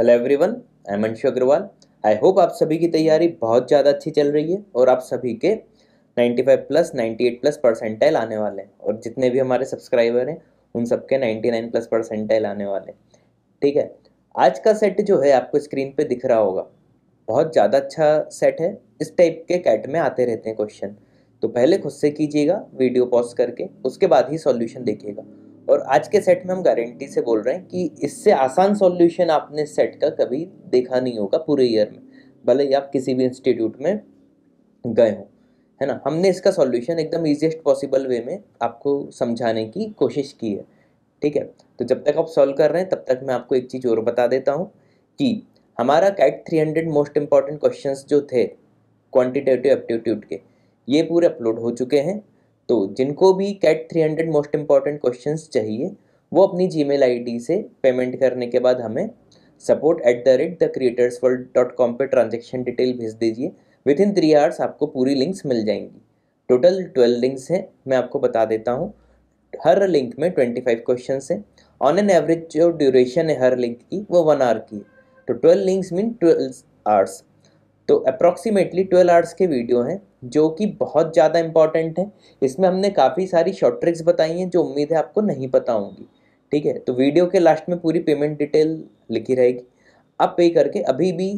Hello everyone I am Anshu Agarwal I hope आप सभी की तैयारी बहुत ज़्यादा अच्छी चल रही है और आप सभी के 95 प्लस 98 प्लस परसेंटाइल आने वाले हैं। और जितने भी हमारे सब्सक्राइबर हैं, उन सबके 99 प्लस परसेंटाइल आने वाले हैं। ठीक है? आज का सेट जो है, आपको स्क्रीन पे दिख रहा होगा। बहुत ज़्यादा अच्छा सेट है। इस टाइप के कैट में आते रहते हैं क्वेश्चन तो पहले खुद से कीजिएगा वीडियो पॉज करके, उसके बाद ही सॉल्यूशन देखिएगा। और आज के सेट में हम गारंटी से बोल रहे हैं कि इससे आसान सॉल्यूशन आपने सेट का कभी देखा नहीं होगा पूरे ईयर में, भले ही आप किसी भी इंस्टीट्यूट में गए हों, है ना? हमने इसका सॉल्यूशन एकदम ईजिएस्ट पॉसिबल वे में आपको समझाने की कोशिश की है, ठीक है? तो जब तक आप सॉल्व कर रहे हैं, तब तक मैं आपको एक चीज़ और बता देता हूँ कि हमारा कैट 300 मोस्ट इंपॉर्टेंट क्वेश्चंस जो थे क्वांटिटेटिव एप्टीट्यूड के, ये पूरे अपलोड हो चुके हैं। तो जिनको भी कैट 300 मोस्ट इंपॉर्टेंट क्वेश्चन चाहिए, वो अपनी जी मेल से पेमेंट करने के बाद हमें support at the rate the creators world dot com पर ट्रांजेक्शन डिटेल भेज दीजिए। विद इन थ्री आवर्स आपको पूरी लिंक्स मिल जाएँगी। टोटल ट्वेल्व लिंक्स हैं, मैं आपको बता देता हूँ। हर लिंक में ट्वेंटी फाइव क्वेश्चन हैं। ऑन एन एवरेज जो ड्यूरेशन है हर लिंक की, वो वन आवर की तो twelve links mean twelve hours तो अप्रॉक्सीमेटली ट्वेल्व आवर्स के वीडियो हैं, जो कि बहुत ज़्यादा इंपॉर्टेंट है। इसमें हमने काफ़ी सारी शॉर्ट ट्रिक्स बताई हैं, जो उम्मीद है आपको नहीं पता होंगी। ठीक है तो वीडियो के लास्ट में पूरी पेमेंट डिटेल लिखी रहेगी। आप पे करके अभी भी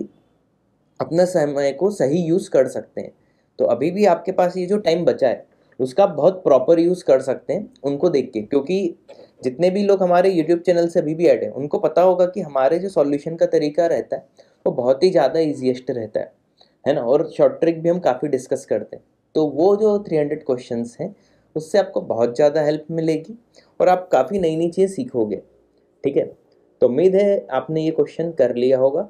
अपना समय को सही यूज़ कर सकते हैं। तो अभी भी आपके पास ये जो टाइम बचा है, उसका बहुत प्रॉपर यूज़ कर सकते हैं, उनको देख के। क्योंकि जितने भी लोग हमारे यूट्यूब चैनल से अभी भी ऐड हैं, उनको पता होगा कि हमारे जो सॉल्यूशन का तरीका रहता है, वो बहुत ही ज़्यादा ईजिएस्ट रहता है। है ना? और शॉर्ट ट्रिक भी हम काफ़ी डिस्कस करते हैं। तो वो जो थ्री हंड्रेड क्वेश्चन हैं, उससे आपको बहुत ज़्यादा हेल्प मिलेगी और आप काफ़ी नई नई चीज़ें सीखोगे। ठीक है? तो उम्मीद है आपने ये क्वेश्चन कर लिया होगा।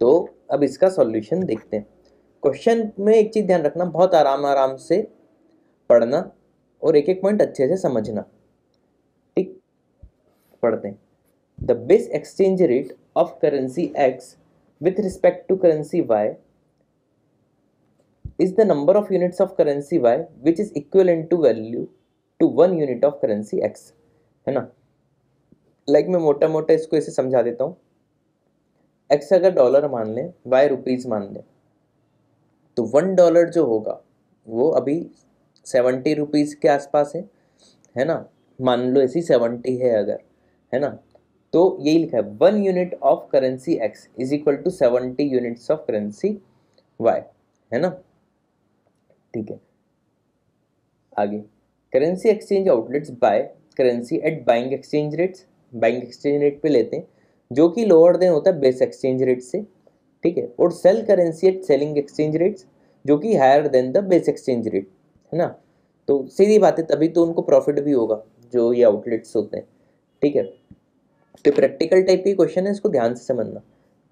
तो अब इसका सॉल्यूशन देखते हैं। क्वेश्चन में एक चीज़ ध्यान रखना, बहुत आराम आराम से पढ़ना और एक एक पॉइंट अच्छे से समझना। ठीक? पढ़ते हैं। The base exchange rate of currency X with respect to currency Y is the number of units of currency y, which is equivalent to value to one unit of currency x, है ना? Like like मैं मोटा मोटा इसको ऐसे समझा देता हूँ। एक्स अगर डॉलर मान लें वाई रुपीज़ मान लें तो वन डॉलर जो होगा, वो अभी सेवेंटी रुपीज़ के आसपास है है ना? मान लो ऐसी सेवेंटी है अगर, है ना? तो यही लिखा है one unit of currency X is equal to seventy units of currency Y है ना? ठीक है। आगे। Currency exchange outlets buy currency at buying exchange rates buying exchange rate पे लेते हैं, जो कि लोअर देन होता है बेस एक्सचेंज रेट से, ठीक है। और sell currency at selling exchange rates जो कि higher than the base exchange rate है ना? तो सीधी बात है, तभी तो उनको प्रॉफिट भी होगा, जो ये आउटलेट्स होते हैं, ठीक है। तो प्रैक्टिकल टाइप की क्वेश्चन है, इसको ध्यान से समझना।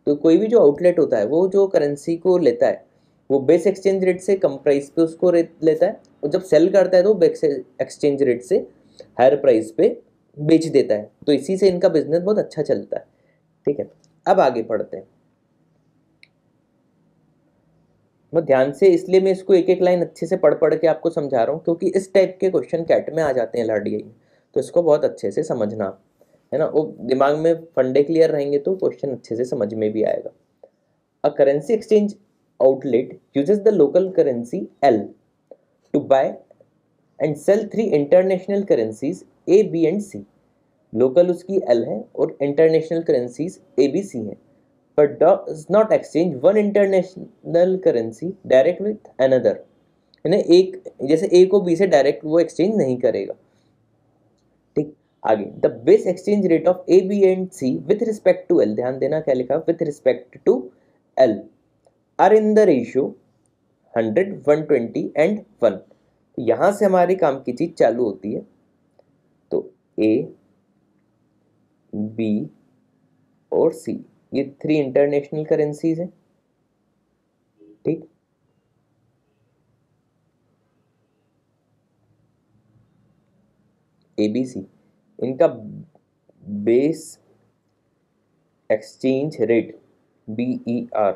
तो कोई भी जो आउटलेट होता है, वो जो करेंसी को लेता है वो बेस एक्सचेंज रेट से कम प्राइस पे उसको लेता है और जब सेल करता है तो बेस एक्सचेंज रेट से हायर प्राइस पे बेच देता है। तो इसी से इनका बिज़नेस बहुत अच्छा चलता है। ठीक है? अब आगे पढ़ते हैं। मैं ध्यान से, इसलिए मैं इसको एक एक लाइन अच्छे से पढ़ पढ़ के आपको समझा रहा हूँ, क्योंकि इस टाइप के क्वेश्चन कैट में आ जाते हैं में तो इसको बहुत अच्छे से समझना, है ना? वो दिमाग में फंडे क्लियर रहेंगे तो क्वेश्चन अच्छे से समझ में भी आएगा। A currency exchange outlet uses the local currency L to buy and sell three international currencies A, B and C. Local उसकी L है और international currencies A B C है but does not exchange one international currency direct with another यानी एक जैसे ए को B से direct वो एक्सचेंज नहीं करेगा ठीक आगे the base exchange rate of A B and C with respect to L ध्यान देना क्या लिखा with respect to L are in the ratio hundred, one twenty and one. यहाँ से हमारे काम की चीज़ चालू होती है। तो ए बी और सी ये थ्री इंटरनेशनल करेंसीज हैं। ठीक? ए बी सी इनका base exchange rate B E R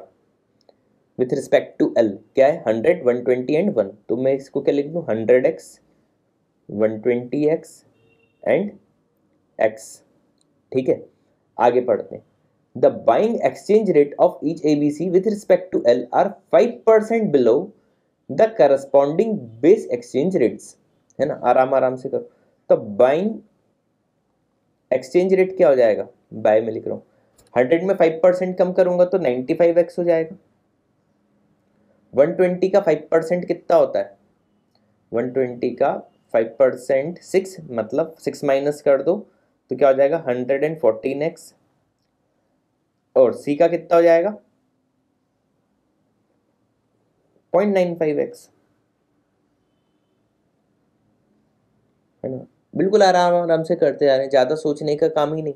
with respect to L क्या है? Hundred one twenty and one तो मैं इसको क्या लिख दूँ? Hundred X one twenty X and X ठीक है? आगे पढ़ते हैं। The buying exchange rate of each A B C with respect to L are five percent below the corresponding base exchange rates है ना? आराम आराम से करो। तो बाइंग एक्सचेंज रेट क्या हो जाएगा? बाय में लिख रहा हूँ। हंड्रेड में फाइव परसेंट कम करूँगा तो नाइन्टी फाइव एक्स हो जाएगा। वन ट्वेंटी का फाइव परसेंट कितना होता है? वन ट्वेंटी का फाइव परसेंट सिक्स मतलब सिक्स माइनस कर दो तो क्या हो जाएगा? हंड्रेड एंड फोर्टीन एक्स और सी का कितना हो जाएगा? पॉइंट नाइन फाइव एक्स है ना? बिल्कुल आराम आराम से करते जा रहे हैं, ज़्यादा सोचने का काम ही नहीं।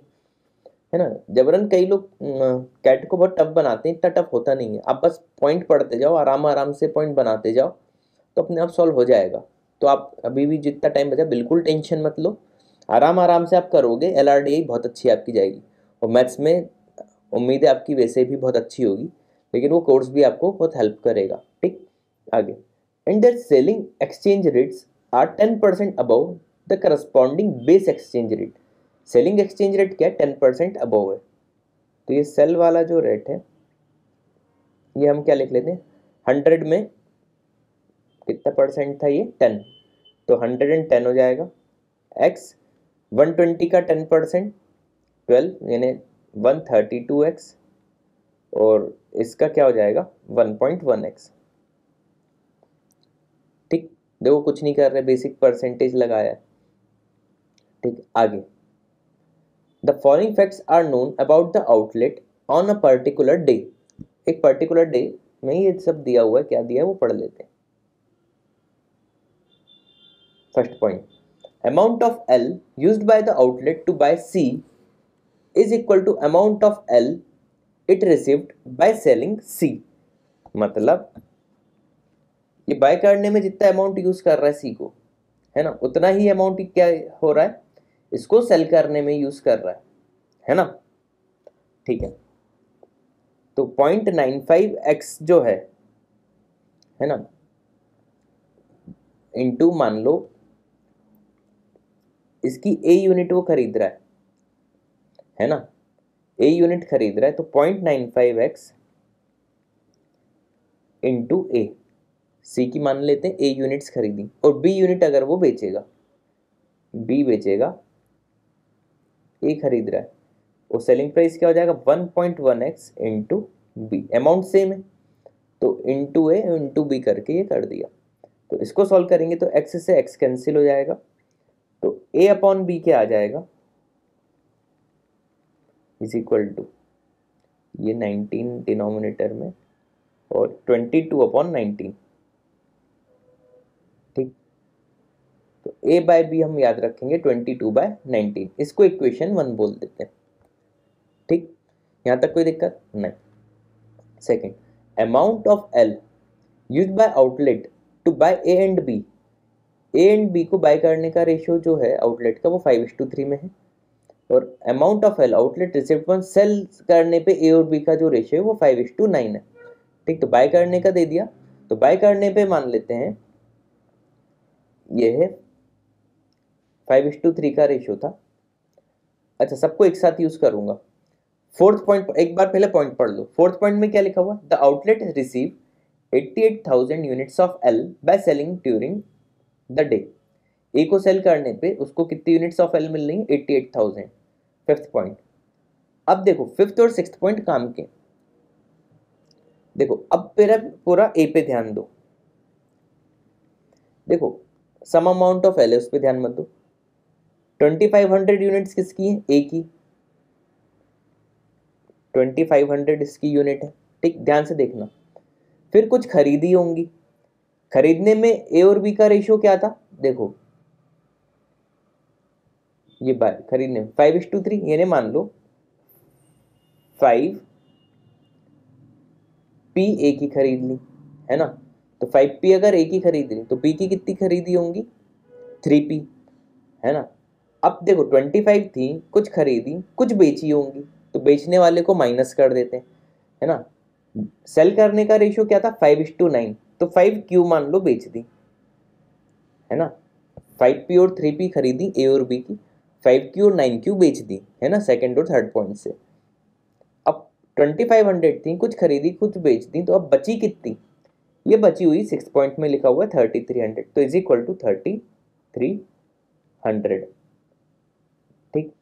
है ना? जबरन कई लोग कैट को बहुत टफ बनाते हैं, इतना टफ होता नहीं है। आप बस पॉइंट पढ़ते जाओ, आराम आराम से पॉइंट बनाते जाओ तो अपने आप सॉल्व हो जाएगा। तो आप अभी भी जितना टाइम बचा, बिल्कुल टेंशन मत लो। आराम आराम से आप करोगे एल आर डी बहुत अच्छी आपकी जाएगी। और मैथ्स में, उम्मीद आपकी वैसे भी बहुत अच्छी होगी, लेकिन वो कोर्स भी आपको बहुत हेल्प करेगा। ठीक? आगे। And their selling exchange rates are ten percent above the corresponding base exchange rate selling exchange rate क्या है? टेन परसेंट अबव है। तो ये सेल वाला जो रेट है, ये हम क्या लिख लेते हैं? हंड्रेड में कितना परसेंट था ये? टेन। तो हंड्रेड एंड टेन हो जाएगा। एक्स वन ट्वेंटी का टेन परसेंट, ट्वेल्व यानी वन थर्टी टू एक्स, और इसका क्या हो जाएगा? One point one X. ठीक, देखो कुछ नहीं कर रहे, बेसिक परसेंटेज लगाया ठीक, आगे। The following facts are known about the outlet on a particular day एक पर्टिकुलर डे में ये सब दिया हुआ है, क्या दिया है, वो पढ़ लेते हैं। First point amount of L use by the outlet to buy C is equal to amount of L it received by selling C मतलब ये बाय करने में जितना अमाउंट यूज़ कर रहा है सी को, है ना? उतना ही अमाउंट क्या हो रहा है? इसको सेल करने में यूज़ कर रहा है है ना? ठीक है। तो पॉइंट नाइन फाइव एक्स जो है है ना? इंटू मान लो, इसकी ए यूनिट वो खरीद रहा है है ना? ए यूनिट खरीद रहा है तो point nine five X into A C की मान लेते हैं ए यूनिट्स खरीदी, और बी यूनिट अगर वो बेचेगा बी बेचेगा ए खरीद रहा है। और सेलिंग प्राइस क्या हो जाएगा? One point one X into B amount same है। तो इंटू ए इंटू बी करके ये कर दिया। तो इसको सॉल्व करेंगे तो एक्स से एक्स कैंसिल हो जाएगा। तो ए अपॉन बी क्या आ जाएगा? इज़ इक्वल टू ये नाइनटीन डिनोमिनेटर में और ट्वेंटी टू अपॉन नाइनटीन तो ए बाय बी हम याद रखेंगे ट्वेंटी टू बाय नाइनटीन इसको इक्वेशन वन बोल देते हैं। ठीक? यहाँ तक कोई दिक्कत? नहीं. Second amount of L use by outlet to buy A and B A and B को बाय करने का रेशियो जो है आउटलेट का, वो फाइव टू थ्री में है। और amount of L outlet receipt one sell करने पे ए और बी का जो रेशियो है, वो फाइव टू नाइन है। ठीक? तो बाय करने का दे दिया। तो बाय करने पे मान लेते हैं, ये है फाइव इस टू थ्री का रेशियो था। अच्छा सबको एक साथ यूज़ करूँगा। फोर्थ पॉइंट एक बार पहले पॉइंट पढ़ लो। फोर्थ पॉइंट में क्या लिखा हुआ? The outlet receive eighty eight thousand units of L by selling during the day A को सेल करने पे उसको कितनी यूनिट्स ऑफ़ एल मिल रही है? Eighty eight thousand fifth point अब देखो फिफ्थ और सिक्स पॉइंट काम के। देखो, अब मेरा पूरा ए पे ध्यान दो। देखो सम अमाउंट ऑफ़ एल है, उस पर ध्यान मत दो। ट्वेंटी फाइव हंड्रेड यूनिट्स किसकी है? ए की। ट्वेंटी फाइव हंड्रेड इसकी यूनिट है। ठीक, ध्यान से देखना। फिर कुछ खरीदी होंगी। खरीदने में ए और बी का रेशियो क्या था? देखो। ये बाय खरीदने में। फाइव इस टू थ्री ये मान लो। फाइव पी ए की खरीद ली, है ना? तो फाइव पी अगर ए की खरीद ली तो पी की कितनी खरीदी होंगी? थ्री पी है ना? अब देखो ट्वेंटी फाइव थी, कुछ खरीदी, कुछ बेची होंगी तो बेचने वाले को माइनस कर देते हैं, है ना? सेल करने का रेशियो क्या था? फाइव इस टू नाइन तो फाइव क्यू मान लो बेच दी, है ना? फाइव पी और थ्री पी खरीदी ए और बी की फाइव क्यू और नाइन क्यू बेच दी, है ना? सेकेंड और थर्ड पॉइंट से। अब ट्वेंटी फाइव हंड्रेड थी, कुछ खरीदी, कुछ बेच दी तो अब बची कितनी? ये बची हुई सिक्स पॉइंट में लिखा हुआ है थर्टी थ्री हंड्रेड तो is equal to thirty three hundred ठीक?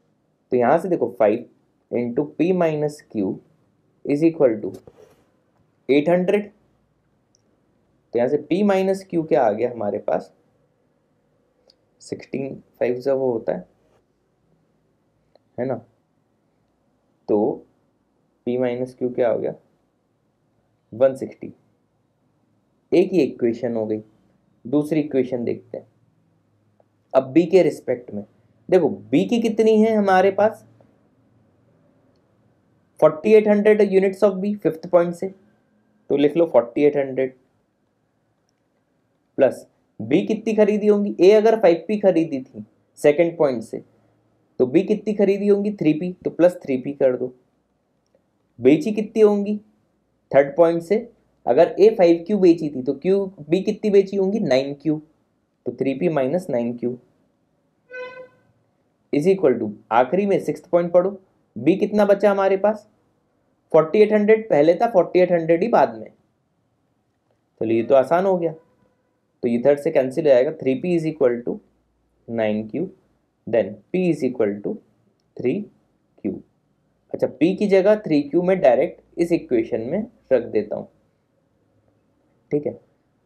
तो यहाँ से देखो five into P minus Q is equal to eight hundred तो यहाँ से पी माइनस क्यू क्या आ गया हमारे पास? सिक्सटीन फाइव जब वो होता है है ना? तो पी माइनस क्यू क्या हो गया? वन सिक्सटी एक ही इक्वेशन हो गई। दूसरी इक्वेशन देखते हैं। अब बी के रिस्पेक्ट में। देखो बी की कितनी है हमारे पास? 4800 units of B fifth point से। तो लिख लो 4800 प्लस बी कितनी खरीदी होंगी? ए अगर 5p खरीदी थी सेकंड पॉइंट से तो बी कितनी खरीदी होंगी? 3p तो प्लस 3p कर दो। बेची कितनी होंगी? थर्ड पॉइंट से। अगर ए फाइव क्यू बेची थी तो क्यू बी कितनी बेची होंगी? नाइन क्यू तो three P minus nine Q is equal to आखिरी में सिक्स पॉइंट पढ़ो। बी कितना बचा हमारे पास? फोर्टी एट हंड्रेड पहले था फोर्टी एट हंड्रेड ही बाद में। चलिए ये तो आसान हो गया। तो ये थर्ड से कैंसिल हो जाएगा। Three P is equal to nine Q then P is equal to three Q अच्छा पी की जगह थ्री क्यू में डायरेक्ट इस इक्वेशन में रख देता हूँ। ठीक है?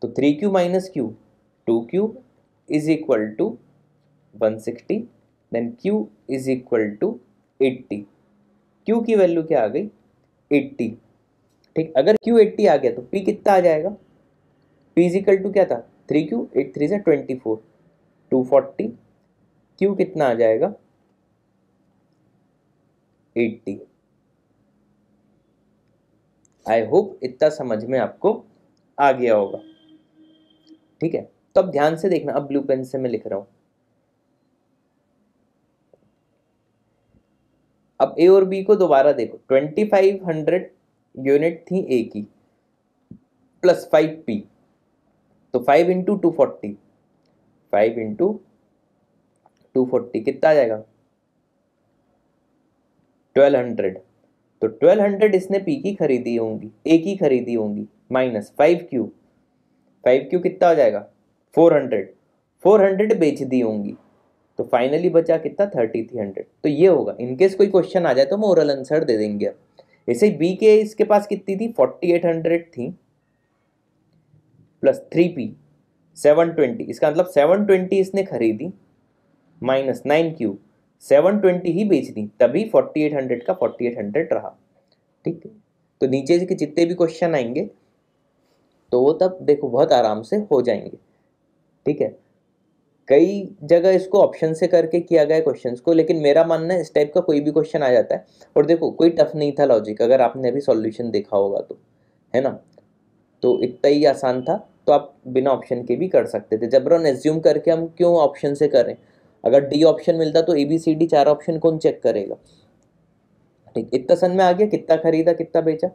तो three Q minus Q two Q is equal to one sixty then q is equal to eighty q की वैल्यू क्या आ गई? एट्टी ठीक, अगर q एट्टी आ गया तो p कितना आ जाएगा? p इज़ इक्वल टू क्या था? थ्री क्यू एट थ्री से twenty four two forty Q कितना आ जाएगा? एट्टी आई होप इतना समझ में आपको आ गया होगा। ठीक है तो अब ध्यान से देखना, अब ब्लू पेन से मैं लिख रहा हूँ। अब ए और बी को दोबारा देखो। ट्वेंटी फाइव हंड्रेड यूनिट थी ए की प्लस फाइव पी तो five into two forty five into two forty कितना आ जाएगा? ट्वेल्व हंड्रेड तो ट्वेल्व हंड्रेड इसने पी की खरीदी होंगी ए की खरीदी होंगी minus five Q five Q कितना हो जाएगा? फोर हंड्रेड फोर हंड्रेड बेच दी होंगी। तो फाइनली बचा कितना? थर्टी थ्री हंड्रेड तो ये होगा। इनकेस कोई क्वेश्चन आ जाए तो हम ओरल आंसर दे देंगे। अब ऐसे बी के इसके पास कितनी थी? फोर्टी एट हंड्रेड थी। Plus three P seven twenty इसका मतलब सेवन ट्वेंटी इसने खरीदी। Minus nine Q seven twenty ही बेच दी। तभी फोर्टी एट हंड्रेड का फोर्टी एट हंड्रेड रहा। ठीक है? तो नीचे के जितने भी क्वेश्चन आएँगे तो वो तब देखो बहुत आराम से हो जाएँगे। ठीक है? कई जगह इसको ऑप्शन से करके किया गया क्वेश्चंस को, लेकिन मेरा मानना है इस टाइप का कोई भी क्वेश्चन आ जाता है। और देखो, कोई टफ नहीं था लॉजिक अगर आपने अभी सॉल्यूशन देखा होगा तो है ना? तो इतना ही आसान था तो आप बिना ऑप्शन के भी कर सकते थे। जबरन एज्यूम करके हम क्यों ऑप्शन से करें? अगर डी ऑप्शन मिलता तो ए बी सी डी चार ऑप्शन कौन चेक करेगा? ठीक, इतना सन में आ गया? कितना खरीदा, कितना बेचा?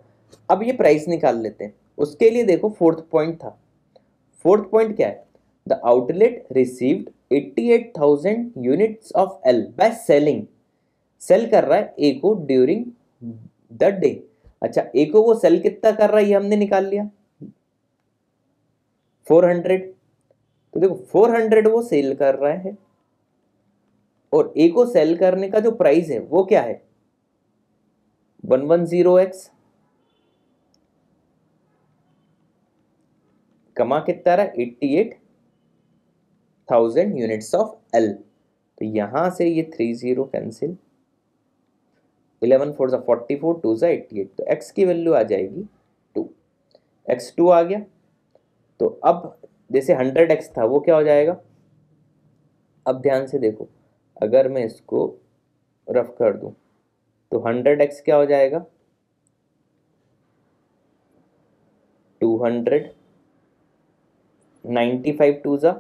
अब ये प्राइस निकाल लेते हैं। उसके लिए देखो फोर्थ पॉइंट था। फोर्थ पॉइंट क्या है? The outlet received 88,000 units of L by selling sell कर रहा है ए को ड्यूरिंग द डे अच्छा ए को वो सेल कितना कर रहा है ये हमने निकाल लिया? 400 तो देखो 400 वो सेल कर रहा है। और ए को सेल करने का जो प्राइस है वो क्या है? वन वन ज़ीरो एक्स कमा कितना रहा eighty eight thousand units of L तो यहाँ से ये three zero cancel eleven four सा फोर्टी फोर टू सा एट्टी एट तो एक्स की वैल्यू आ जाएगी टू एक्स टू आ गया. तो अब जैसे हंड्रेड एक्स था, वो क्या हो जाएगा? अब ध्यान से देखो, अगर मैं इसको रफ कर दूँ तो हंड्रेड एक्स क्या हो जाएगा? Two hundred ninety five two ज़ा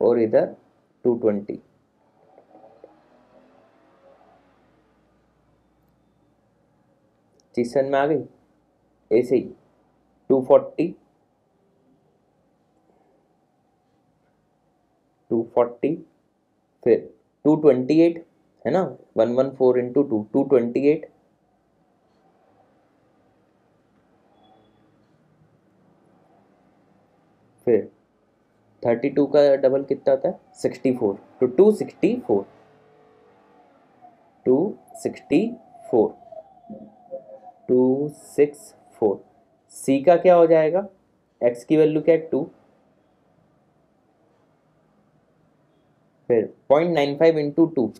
और इधर टू ट्वेंटी चीज़ में आ गई? ऐसे ही टू फोर्टी टू फोर्टी फिर टू ट्वेंटी एट है ना? One one four into two two twenty eight फिर थर्टी टू का डबल कितना होता है? सिक्सटी फोर तो two sixty four two sixty four two six four C का क्या हो जाएगा? एक्स की वैल्यू क्या है? टू फिर point nine five into two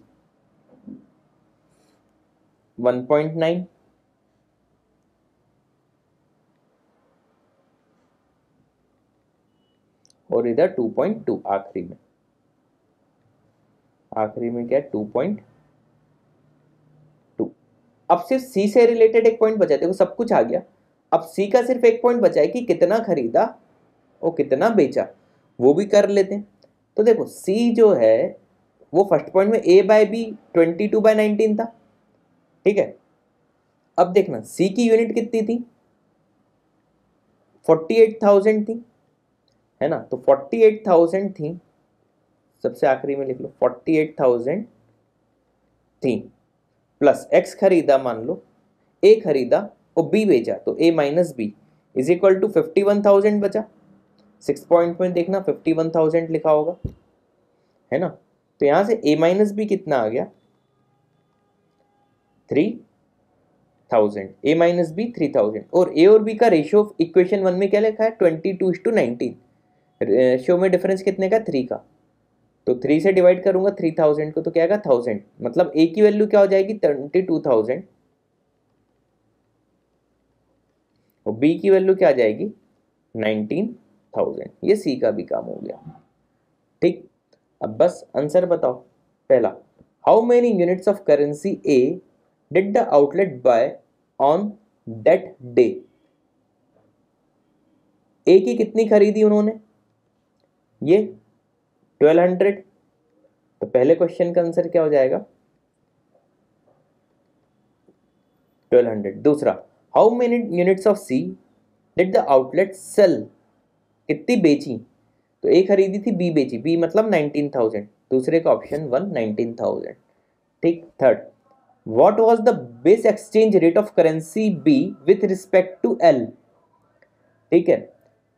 one point nine और इधर टू पॉइंट टू आखिरी में। आखिरी में क्या? टू पॉइंट टू अब सिर्फ़ सी से रिलेटेड एक पॉइंट बचा, देखो सब कुछ आ गया। अब सी का सिर्फ़ एक पॉइंट बचा है कि कितना खरीदा और कितना बेचा, वो भी कर लेते हैं। तो देखो सी जो है, वो फ़र्स्ट पॉइंट में A by B twenty two by nineteen था। ठीक है? अब देखना सी की यूनिट कितनी थी? फोर्टी एट थाउज़ेंड थी। है ना? तो फोर्टी एट थाउज़ेंड थी। सबसे आखिरी में लिख लो। फोर्टी एट थाउज़ेंड थी। प्लस एक्स खरीदा मान लो। ए खरीदा और बी बेचा तो A minus B is equal to fifty one thousand बचा। सिक्स पॉइंट में देखना फिफ्टी वन थाउज़ेंड लिखा होगा। है ना? तो यहाँ से ए माइनस बी कितना आ गया? Three thousand A minus B three thousand और ए और बी का रेशियो ऑफ़ इक्वेशन वन में क्या लिखा है? Twenty two is to nineteen ratio में डिफरेंस कितने का? थ्री का। तो थ्री से डिवाइड करूँगा थ्री थाउज़ेंड को तो क्या आएगा? थाउज़ेंड मतलब ए की वैल्यू क्या हो जाएगी? ट्वेंटी टू थाउज़ेंड और बी की वैल्यू क्या आ जाएगी? नाइनटीन थाउज़ेंड ये सी का भी काम हो गया। ठीक? अब बस आंसर बताओ। पहला how many units of currency A did the outlet buy on that day A की कितनी खरीदी उन्होंने? ये ट्वेल्व हंड्रेड। तो पहले क्वेश्चन का आंसर क्या हो जाएगा? Twelve hundred. दूसरा how many units of C did the outlet sell कितनी बेची? तो ए खरीदी थी बी बेची। बी मतलब नाइनटीन थाउज़ेंड दूसरे का ऑप्शन वन नाइनटीन थाउज़ेंड ठीक third what was the base exchange rate of currency B with respect to L ठीक है,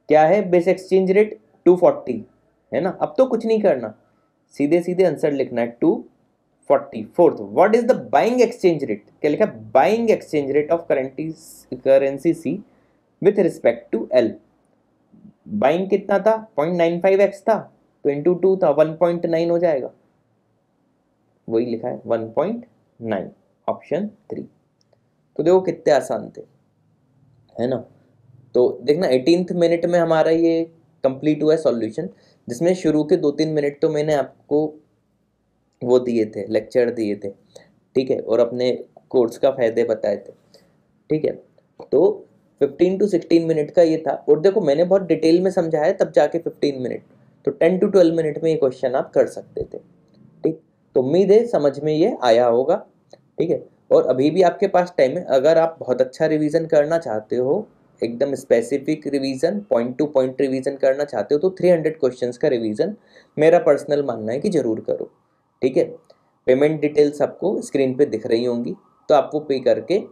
क्या है base exchange rate two forty, है ना? अब तो कुछ नहीं करना। सीधे सीधे आंसर लिखना है two forty, fourth what is the buying exchange rate क्या लिखा buying exchange rate of currency currency C with respect to L buying कितना था? पॉइंट नाइन फाइव एक्स था तो इंटू टू था वन पॉइंट नाइन हो जाएगा। वही लिखा है one point nine option three तो देखो कितने आसान थे, है ना? तो देखना एटीनथ मिनट में हमारा ये कंप्लीट हुआ है सॉल्यूशन जिसमें शुरू के दो तीन मिनट तो मैंने आपको वो दिए थे लेक्चर दिए थे, ठीक है, और अपने कोर्स का फ़ायदे बताए थे, ठीक है। तो 15 टू 16 मिनट का ये था, और देखो मैंने बहुत डिटेल में समझाया तब जाके 15 मिनट तो 10 टू 12 मिनट में ये क्वेश्चन आप कर सकते थे, ठीक। तो उम्मीद है समझ में ये आया होगा, ठीक है। और अभी भी आपके पास टाइम है, अगर आप बहुत अच्छा रिवीजन करना चाहते हो एकदम specific revision point to point revision करना चाहते हो तो 300 क्वेश्चंस का रिवीजन मेरा पर्सनल मानना है कि ज़रूर करो। ठीक है? पेमेंट डिटेल्स आपको स्क्रीन पे दिख रही होंगी। तो आपको पे करके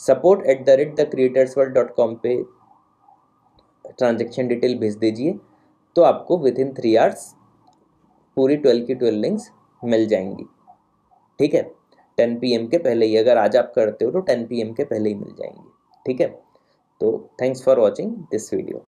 support at the rate the creators world dot com पे ट्रांजेक्शन डिटेल भेज दीजिए। तो आपको विद इन थ्री आवर्स पूरी ट्वेल्व की ट्वेल्व लिंक्स मिल जाएँगी। ठीक है? टेन पी के पहले ही, अगर आज आप करते हो तो टेन पी के पहले ही मिल जाएँगी। ठीक है? तो thanks for watching this video